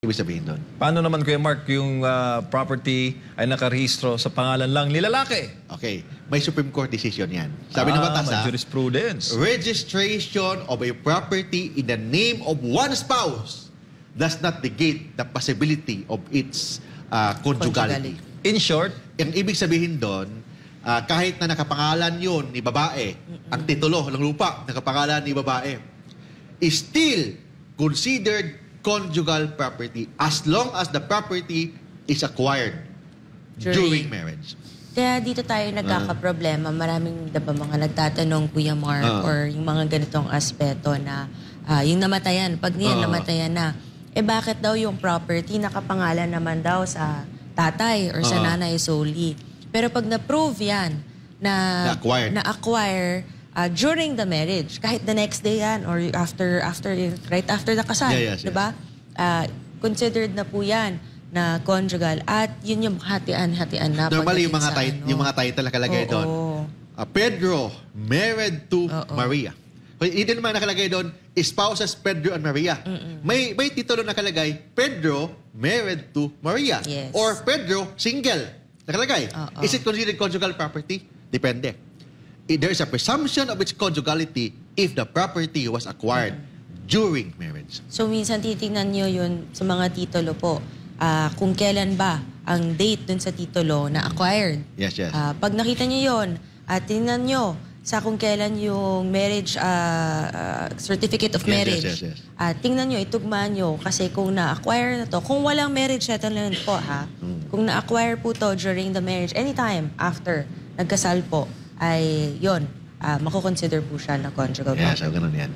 ibig sabihin doon? Paano naman, Kuya Mark, yung ah, property ay nakarehistro sa pangalan lang ni lalaki? Okay, may Supreme Court decision yan. Sabi ng Ah, batas, may ha? jurisprudence. registration of a property in the name of one spouse does not negate the possibility of its uh, conjugality. In short, Ang ibig sabihin doon, ah, kahit na nakapangalan yun ni babae, ang titulo ng lupa nakapangalan ni babae, is still considered conjugal property as long as the property is acquired during, During- marriage. Kaya dito tayo nagkakaproblema. Maraming diba, mga nagtatanong, Kuya Mark, Ah. or yung mga ganitong aspeto na ah, yung namatayan, pag Ah. niyan namatayan na, eh bakit daw yung property nakapangalan naman daw sa tatay or sa Ah. nanay solely? Pero pag na-prove yan na Na-acquired. na-acquire ah, during the marriage, kahit the next day yan or after after right after the kasal, Yeah, yes, 'di ba? Ah, considered na po yan na conjugal at yun yung hatian-hatian na Normally, yung mga, sa tit- ano. yung mga title nakalagay Oo. doon, uh, Pedro married to Oo. Maria. Hindi naman nakalagay doon, spouses Pedro and Maria. May may titulo nakalagay, Pedro married to Maria. Yes. Or Pedro single. Nakalagay. Oo. Is it considered conjugal property? Depende. There is a presumption of its conjugality if the property was acquired during marriage. So minsan titingnan nyo yun sa mga titulo po, ah, kung kailan ba ang date dun sa titulo na acquired. Yes, yes. Ah, pag nakita nyo yun, at tingnan nyo sa kung kailan yung marriage, ah, ah, certificate of Yes, yes, marriage. yes, yes. Ah, tingnan nyo, itugmaan nyo. Kasi kung na-acquire na to, kung walang marriage settlement po ha, Hmm. kung na-acquire po to during the marriage, anytime after nagkasal po, ay yon, ah, makukonsider po siya na conjugal Yes, property. so ganun yan.